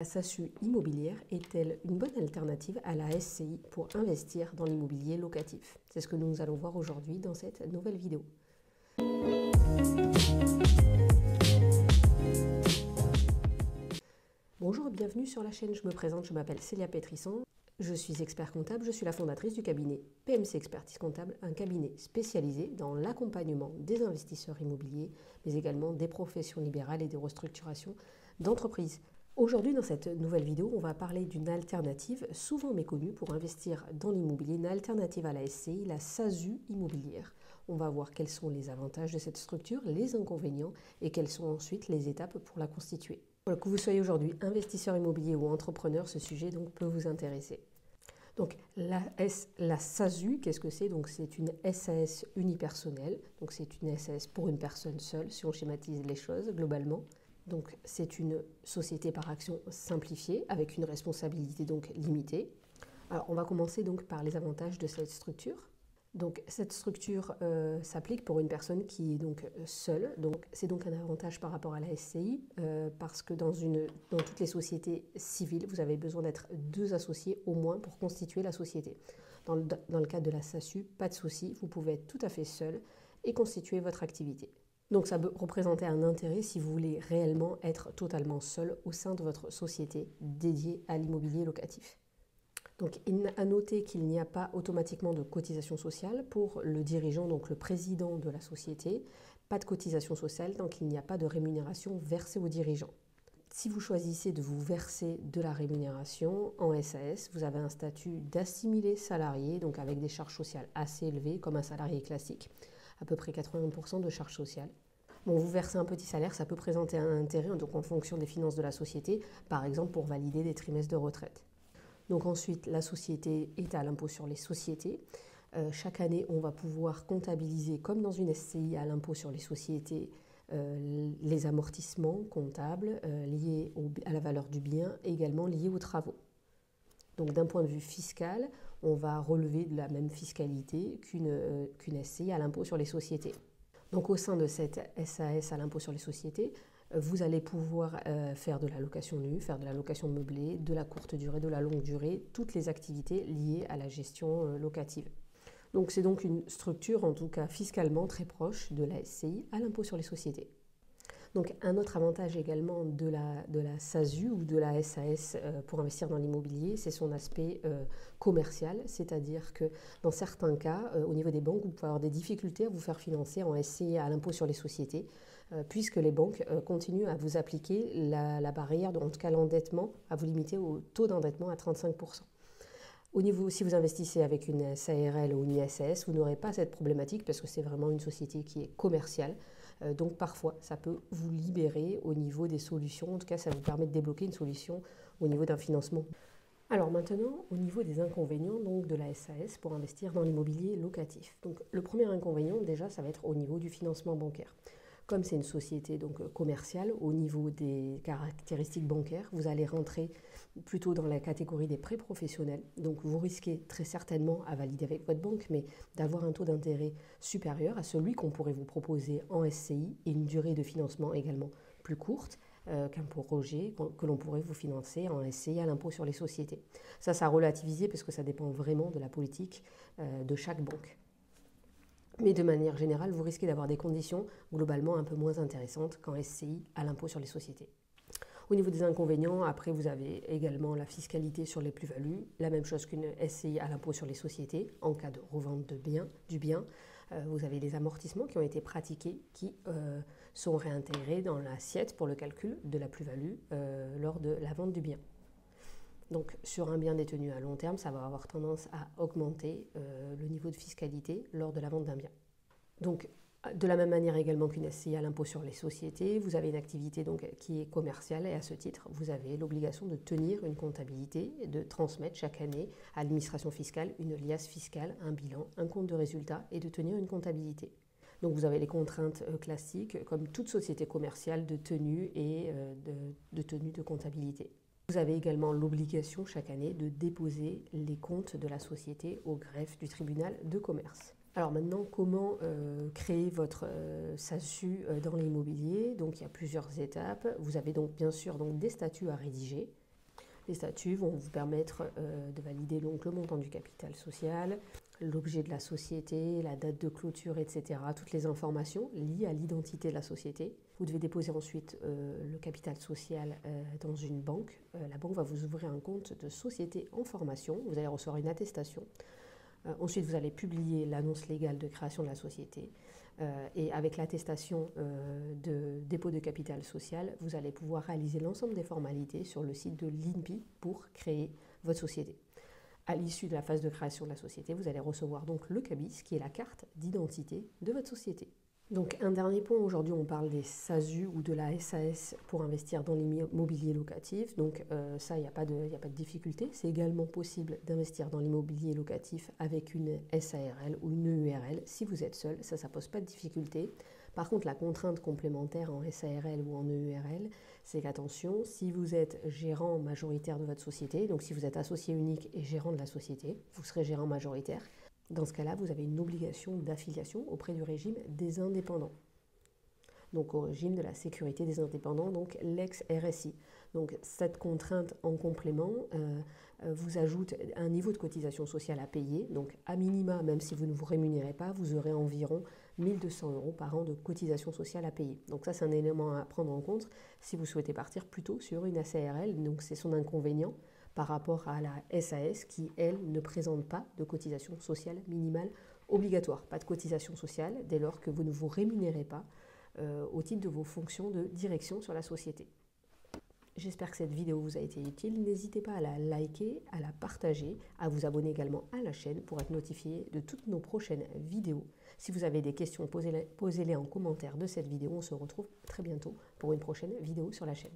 La SASU immobilière est-elle une bonne alternative à la SCI pour investir dans l'immobilier locatif? C'est ce que nous allons voir aujourd'hui dans cette nouvelle vidéo. Bonjour et bienvenue sur la chaîne, je me présente, je m'appelle Célia Pétrisson, je suis expert comptable, je suis la fondatrice du cabinet PMC Expertise Comptable, un cabinet spécialisé dans l'accompagnement des investisseurs immobiliers, mais également des professions libérales et des restructurations d'entreprises. Aujourd'hui, dans cette nouvelle vidéo, on va parler d'une alternative souvent méconnue pour investir dans l'immobilier, une alternative à la SCI, la SASU immobilière. On va voir quels sont les avantages de cette structure, les inconvénients et quelles sont ensuite les étapes pour la constituer. que vous soyez aujourd'hui investisseur immobilier ou entrepreneur, ce sujet donc peut vous intéresser. Donc la, la SASU, qu'est-ce que c'est? Donc c'est une SAS unipersonnelle, donc c'est une SAS pour une personne seule, si on schématise les choses globalement. Donc c'est une société par action simplifiée avec une responsabilité donc limitée. Alors on va commencer donc par les avantages de cette structure. Donc cette structure euh, s'applique pour une personne qui est donc seule. C'est donc un avantage par rapport à la SCI euh, parce que dans toutes les sociétés civiles, vous avez besoin d'être deux associés au moins pour constituer la société. Dans le, dans le cadre de la SASU, pas de souci, vous pouvez être tout à fait seul et constituer votre activité. Donc ça peut représenter un intérêt si vous voulez réellement être totalement seul au sein de votre société dédiée à l'immobilier locatif. Donc à noter qu'il n'y a pas automatiquement de cotisation sociale pour le dirigeant, donc le président de la société, pas de cotisation sociale tant qu'il n'y a pas de rémunération versée au dirigeant. Si vous choisissez de vous verser de la rémunération en SAS, vous avez un statut d'assimilé salarié, donc avec des charges sociales assez élevées comme un salarié classique à peu près 80% de charges sociales. Bon, vous versez un petit salaire, ça peut présenter un intérêt donc en fonction des finances de la société, par exemple pour valider des trimestres de retraite. Donc ensuite, la société est à l'impôt sur les sociétés. Euh, chaque année, on va pouvoir comptabiliser, comme dans une SCI à l'impôt sur les sociétés, euh, les amortissements comptables euh, liés à la valeur du bien et également liés aux travaux. Donc d'un point de vue fiscal, on va relever de la même fiscalité qu'une euh, SCI à l'impôt sur les sociétés. Donc au sein de cette SAS à l'impôt sur les sociétés, euh, vous allez pouvoir euh, faire de la location nue, faire de la location meublée, de la courte durée, de la longue durée, toutes les activités liées à la gestion locative. Donc c'est donc une structure, en tout cas fiscalement, très proche de la SCI à l'impôt sur les sociétés. Donc un autre avantage également de la, SASU ou de la SAS euh, pour investir dans l'immobilier, c'est son aspect euh, commercial, c'est-à-dire que dans certains cas, euh, au niveau des banques, vous pouvez avoir des difficultés à vous faire financer en SCI à l'impôt sur les sociétés, puisque les banques continuent à vous appliquer la, la barrière, en tout cas l'endettement, à vous limiter au taux d'endettement à 35%. Au niveau, si vous investissez avec une SARL ou une SAS, vous n'aurez pas cette problématique parce que c'est vraiment une société qui est commerciale. Euh, donc parfois, ça peut vous libérer au niveau des solutions. En tout cas, ça vous permet de débloquer une solution au niveau d'un financement. Alors maintenant, au niveau des inconvénients donc, de la SAS pour investir dans l'immobilier locatif. Donc le premier inconvénient, déjà, ça va être au niveau du financement bancaire. Comme c'est une société donc euh, commerciale, au niveau des caractéristiques bancaires, vous allez rentrer plutôt dans la catégorie des prêts professionnels. Donc vous risquez très certainement à valider avec votre banque, mais d'avoir un taux d'intérêt supérieur à celui qu'on pourrait vous proposer en SCI et une durée de financement également plus courte euh, qu'un projet que l'on pourrait vous financer en SCI à l'impôt sur les sociétés. Ça, ça a relativisé parce que ça dépend vraiment de la politique euh, de chaque banque. Mais de manière générale, vous risquez d'avoir des conditions globalement un peu moins intéressantes qu'en SCI à l'impôt sur les sociétés. Au niveau des inconvénients, après, vous avez également la fiscalité sur les plus-values, la même chose qu'une SCI à l'impôt sur les sociétés en cas de revente du bien. Euh, vous avez les amortissements qui ont été pratiqués qui euh, sont réintégrés dans l'assiette pour le calcul de la plus-value euh, lors de la vente du bien. Donc sur un bien détenu à long terme, ça va avoir tendance à augmenter euh, le niveau de fiscalité lors de la vente d'un bien. Donc de la même manière également qu'une SCI à l'impôt sur les sociétés, vous avez une activité qui est commerciale et à ce titre, vous avez l'obligation de tenir une comptabilité et de transmettre chaque année à l'administration fiscale une liasse fiscale, un bilan, un compte de résultat et de tenir une comptabilité. Donc vous avez les contraintes euh, classiques, comme toute société commerciale, de tenue et euh, de tenue de comptabilité. Vous avez également l'obligation chaque année de déposer les comptes de la société au greffe du tribunal de commerce. Alors maintenant, comment euh, créer votre euh, SASU euh, dans l'immobilier? Donc il y a plusieurs étapes. Vous avez donc bien sûr donc, des statuts à rédiger. Les statuts vont vous permettre de valider donc le montant du capital social, l'objet de la société, la date de clôture, etc. Toutes les informations liées à l'identité de la société. Vous devez déposer ensuite euh, le capital social euh, dans une banque. la banque va vous ouvrir un compte de société en formation. Vous allez recevoir une attestation. ensuite, vous allez publier l'annonce légale de création de la société. Euh, et avec l'attestation euh, de dépôt de capital social, vous allez pouvoir réaliser l'ensemble des formalités sur le site de l'INPI pour créer votre société. À l'issue de la phase de création de la société, vous allez recevoir donc le CABIS, qui est la carte d'identité de votre société. Donc un dernier point, aujourd'hui on parle des SASU ou de la SAS pour investir dans l'immobilier locatif. Donc euh, ça, il n'y a, pas de, difficulté. C'est également possible d'investir dans l'immobilier locatif avec une SARL ou une EURL. Si vous êtes seul, ça, ça pose pas de difficulté. Par contre, la contrainte complémentaire en SARL ou en EURL, c'est qu'attention, si vous êtes gérant majoritaire de votre société, donc si vous êtes associé unique et gérant de la société, vous serez gérant majoritaire. Dans ce cas-là, vous avez une obligation d'affiliation auprès du régime des indépendants. Donc au régime de la sécurité des indépendants, donc l'ex-RSI. Donc cette contrainte en complément euh, euh, vous ajoute un niveau de cotisation sociale à payer. Donc à minima, même si vous ne vous rémunérez pas, vous aurez environ 1200 euros par an de cotisation sociale à payer. Donc ça, c'est un élément à prendre en compte si vous souhaitez partir plutôt sur une ACRL. Donc c'est son inconvénient par rapport à la SAS qui, elle, ne présente pas de cotisation sociale minimale obligatoire. Pas de cotisation sociale dès lors que vous ne vous rémunérez pas euh, au titre de vos fonctions de direction sur la société. J'espère que cette vidéo vous a été utile. N'hésitez pas à la liker, à la partager, à vous abonner également à la chaîne pour être notifié de toutes nos prochaines vidéos. Si vous avez des questions, posez-les en commentaire de cette vidéo. On se retrouve très bientôt pour une prochaine vidéo sur la chaîne.